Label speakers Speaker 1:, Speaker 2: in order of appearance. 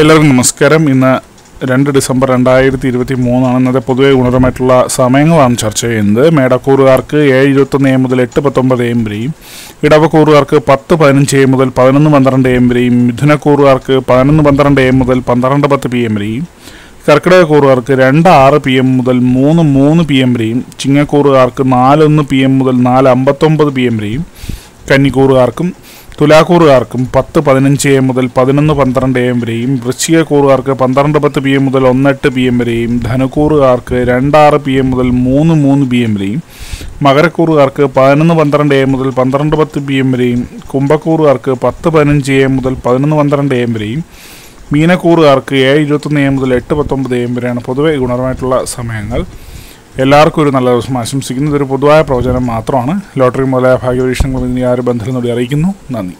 Speaker 1: എല്ലാവർക്കും നമസ്കാരം. ഇന്ന് രണ്ട് ഡിസംബർ രണ്ടായിരത്തി ഇരുപത്തി മൂന്നാണ് ഇന്നത്തെ പൊതുവെ ഗുണപരമായിട്ടുള്ള സമയങ്ങളാണ് ചർച്ച ചെയ്യുന്നത്. മേടക്കൂറുകാർക്ക് ഏഴ് ഇരുപത്തൊന്ന് എം മുതൽ എട്ട് പത്തൊമ്പത് എം വരെയും ഇടവക്കൂറുകാർക്ക് പത്ത് പതിനഞ്ച് എം മുതൽ പതിനൊന്ന് പന്ത്രണ്ട് എം വരെയും മിഥുനക്കൂറുകാർക്ക് പതിനൊന്ന് പന്ത്രണ്ട് എം മുതൽ പന്ത്രണ്ട് പത്ത് പി എം വരെയും കർക്കിടക കൂറുകാർക്ക് രണ്ട് ആറ് പി എം മുതൽ മൂന്ന് മൂന്ന് പി എം വരെയും ചിങ്ങക്കൂറുകാർക്ക് നാലൊന്ന് പി എം മുതൽ നാല് അമ്പത്തൊമ്പത് പി എം വരെയും കന്നിക്കൂറുകാർക്കും തുലാക്കൂറുകാർക്കും പത്ത് പതിനഞ്ച് എം മുതൽ പതിനൊന്ന് പന്ത്രണ്ട് എം വരെയും വൃശ്ചിക കൂറുകാർക്ക് പന്ത്രണ്ട് പത്ത് പി എം മുതൽ ഒന്നെട്ട് പി എം വരെയും ധനുക്കൂറുകാർക്ക് രണ്ടാറ് പി എം മുതൽ മൂന്ന് മൂന്ന് പി എം വരെയും മകരക്കൂറുകാർക്ക് പതിനൊന്ന് പന്ത്രണ്ട് എം മുതൽ പന്ത്രണ്ട് പത്ത് പി എം വരെയും കുംഭക്കൂറുകാർക്ക് പത്ത് പതിനഞ്ച് എം മുതൽ പതിനൊന്ന് പന്ത്രണ്ട് എം വരെയും മീനക്കൂറുകാർക്ക് ഏഴ് ഇരുപത്തൊന്ന് എം മുതൽ എട്ട് പത്തൊമ്പത് എം വരെയാണ് പൊതുവെ ഗുണപരമായിട്ടുള്ള സമയങ്ങൾ. എല്ലാവർക്കും ഒരു നല്ല ദിവസം ആശംസിക്കുന്നത് ഒരു പൊതുവായ പ്രവചനം മാത്രമാണ്. ലോട്ടറി മുതലായ ഭാഗ്യപരീക്ഷണങ്ങൾ ഇനി ആ ഒരു ബന്ധം അറിയിക്കുന്നു. നന്ദി.